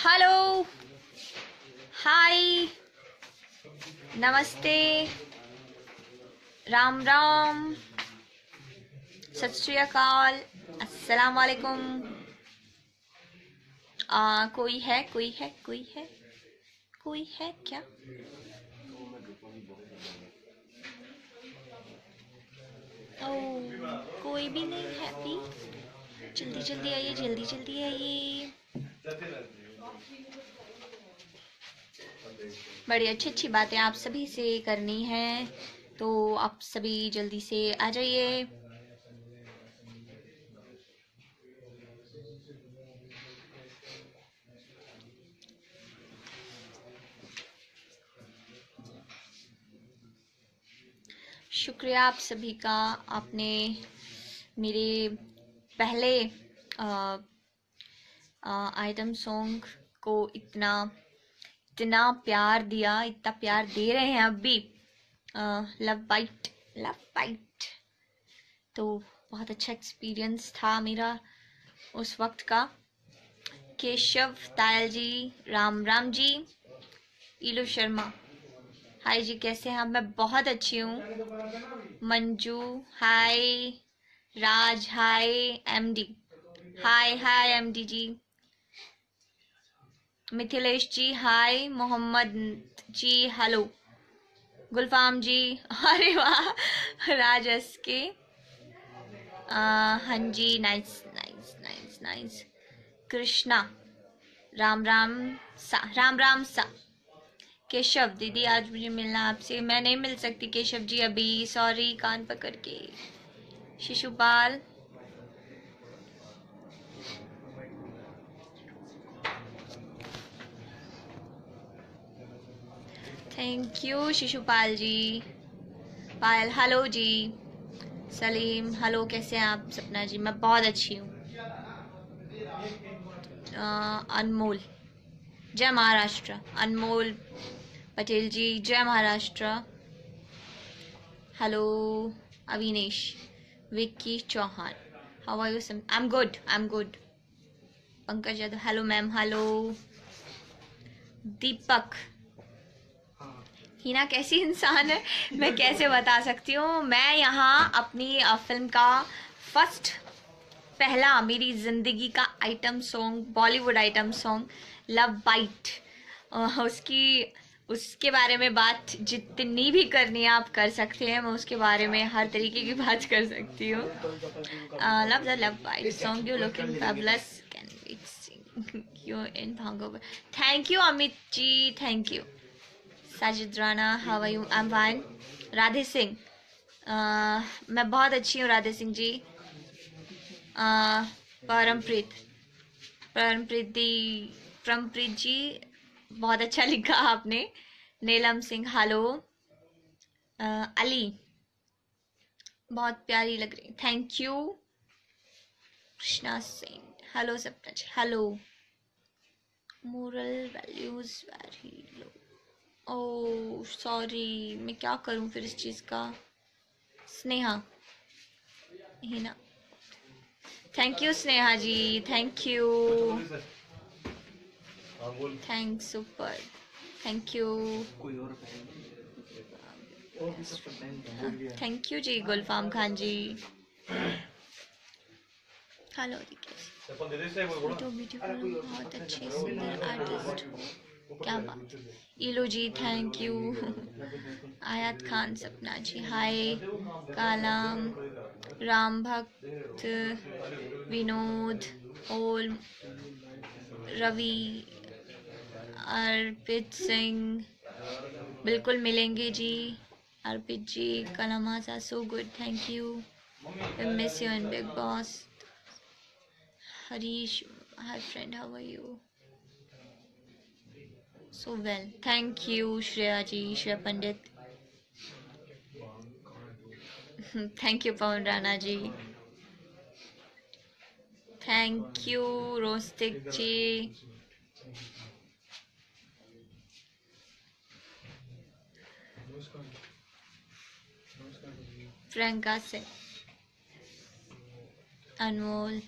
Hello hi नमस्ते राम राम सत श्री अकाल अस्सलाम वालेकुम आ, कोई है कोई है कोई है कोई है क्या ओ कोई भी नहीं है जल्दी जल्दी आइए जल्दी जल्दी आइए बड़ी अच्छी अच्छी बातें आप सभी से करनी है तो आप सभी जल्दी से आ जाइए। शुक्रिया आप सभी का, आपने मेरे पहले आइटम सॉन्ग को इतना इतना प्यार दिया, इतना प्यार दे रहे हैं अब भी लव बाइट लव बाइट तो बहुत अच्छा एक्सपीरियंस था मेरा उस वक्त का। केशव, तायल जी, राम राम जी इलो शर्मा। हाय जी, कैसे हैं मैं बहुत अच्छी हूँ। Manju, hi. Raj, hi. MD hi hi MD ji. Mithilesh ji, hi, Mohammed ji, hello. Gulfam ji, अरे वाह, राजस के हाँ जी, nice nice nice nice. Krishna, Ram Ram सा, राम राम सा। केशव, दीदी, आज मुझे मिलना आपसे। मैं नहीं मिल सकती, केशव जी, अभी। सॉरी कान पकड़ के। Shishupal thank you Shishupal ji Payal hello ji Salim hello कैसे हैं आप सपना जी? मैं बहुत अच्छी हूँ। अनमोल। जय महाराष्ट्र। अनमोल पटेल जी, जय Maharashtra. Hello Avinesh. Vicky Chauhan. How are you some I am good I am good Pankaj Yadav hello ma'am hello Deepak. Hina कैसी इंसान है, मैं कैसे बता सकती हूँ? मैं यहाँ अपनी फ़िल्म का फ़र्स्ट, पहला मेरी ज़िंदगी का item song, Bollywood item song, love bite. उसकी, उसके बारे में बात जितनी भी करनी है आप कर सकते हैं, मैं उसके बारे में हर तरीके की बात कर सकती हूँ। Love the love bite song, you looking can you in thank you Amit ji, thank you. Sajid Rana how are you I am fine Radhe Singh मैं बहुत अच्छी हूँ, राधे सिंह जी। परमप्रीत। परमप्रीत दी, परमप्रीत जी, बहुत अच्छा लिखा आपने। नीलम सिंह हेलो अली। बहुत प्यारी लग रही। Thank you Krishna Singh hello Sapna hello moral values very low oh sorry मैं क्या करूँ फिर इस चीज़ का? Sneha. Hina thank you Sneha ji. Thank you thank super thank you thank you ji Gulfam Khan ji hello बहुत अच्छे सुंदर आर्टिस्ट हो। क्या बात? इलो जी थैंक यू आयात खान सपना जी हाय कालाम राम भक्त विनोद ओल रवि अर्पित सिंह बिल्कुल मिलेंगे जी। Arpit ji कलामास are so good thank you miss you and Bigg Boss Harish hi friend how are you so well thank you shreya ji shreya pandit thank you pawan rana ji thank you rostik ji Priyanka से अनमोल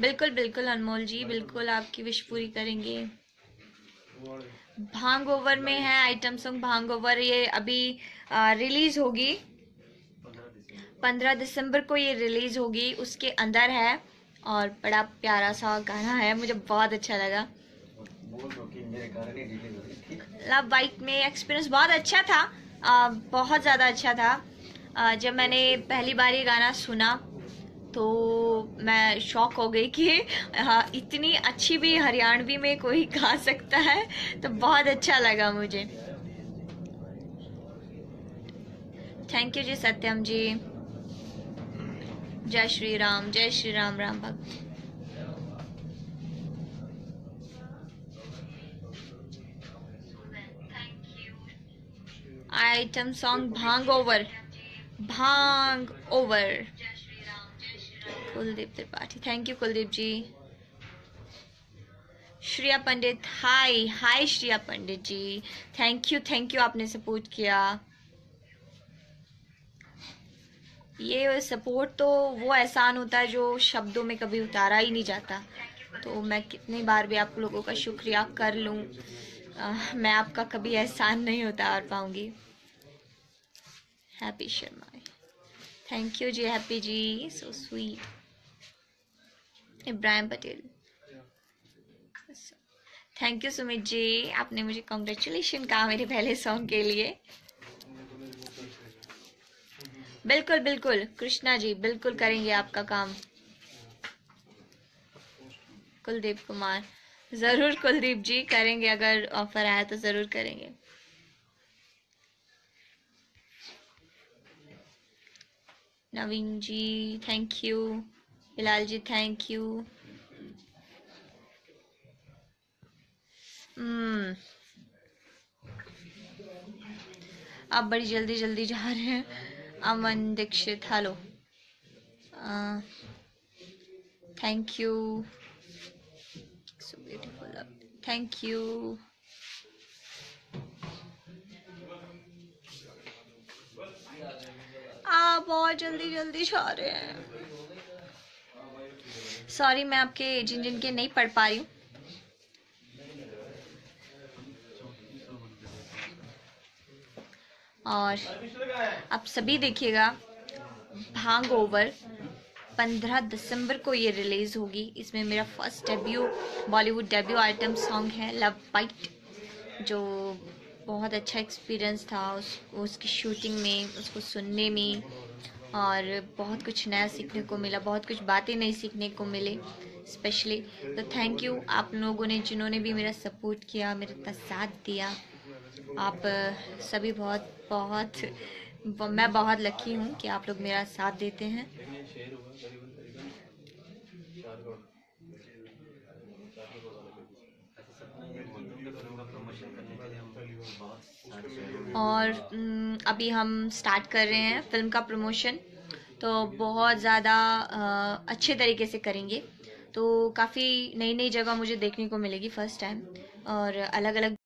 बिल्कुल बिल्कुल अनमोल जी बिल्कुल आपकी wish पूरी करेंगे भाँग over में है आइटम सॉन्ग भाँग ओवर ये अभी आ, रिलीज़ होगी। पंद्रह दिसंबर को ये रिलीज़ होगी उसके अंदर है और बड़ा प्यारा सा गाना है मुझे बहुत अच्छा लगा। लव बाइक में एक्सपीरियंस बहुत अच्छा था आ, बहुत ज़्यादा अच्छा था। आ, जब मैंने पहली बार ये गाना सुना तो मैं शॉक हो गई कि हाँ, इतनी अच्छी भी हरियाणवी में कोई गा सकता है तो बहुत अच्छा लगा मुझे। थैंक यू जी सत्यम जी। जय श्री राम जय श्री राम राम भक्त। Item song bhang over bhang over Kuldeep Tripathi. Thank you Kuldeep ji. Shriya Pandit hi hi Shriya Pandit ji. Thank you thank you आपने सपोर्ट किया। ये सपोर्ट तो वो एहसान होता है जो शब्दों में कभी उतारा ही नहीं जाता। तो मैं कितनी बार भी आप लोगों का शुक्रिया कर लूँ। मैं आपका कभी एहसान नहीं उतार पाऊँगी। Happy Sharma thank you ji Happy ji. So sweet Ibrahim Patel. Thank you Sumit ji. आपने मुझे कॉन्ग्रेचुलेशन कहा मेरे पहले सॉन्ग के लिए। बिल्कुल बिल्कुल। कृष्णा जी, बिल्कुल करेंगे आपका काम। कुलदीप कुमार। ज़रूर कुलदीप जी करेंगे, अगर ऑफ़र आया तो ज़रूर करेंगे। Naveen ji thank you Bilal ji thank you hmm आप बड़ी जल्दी जल्दी जा रहे हैं। Aman Dikshit hello thank you so beautiful thank you आप बहुत जल्दी जल्दी जा रहे हैं। सॉरी मैं आपके जिन जिन के नहीं पढ़ पा रही हूँ। और आप सभी देखिएगा भाँग ओवर पंद्रह दिसंबर को ये रिलीज़ होगी। इसमें मेरा first debut Bollywood debut item song है लव बाइट जो बहुत अच्छा एक्सपीरियंस था उस, उसकी शूटिंग में, उसको सुनने में। और बहुत कुछ नया सीखने को मिला, बहुत कुछ बातें नई सीखने को मिले स्पेशली तो थैंक यू आप लोगों ने, जिन्होंने भी मेरा सपोर्ट किया, मेरे इतना साथ दिया। आप सभी बहुत बहुत, मैं बहुत लकी हूँ कि आप लोग मेरा साथ देते हैं। और अभी हम स्टार्ट कर रहे हैं फ़िल्म का प्रमोशन तो बहुत ज़्यादा अच्छे तरीके से करेंगे। तो काफ़ी नई नई जगह मुझे देखने को मिलेगी फ़र्स्ट टाइम और अलग अलग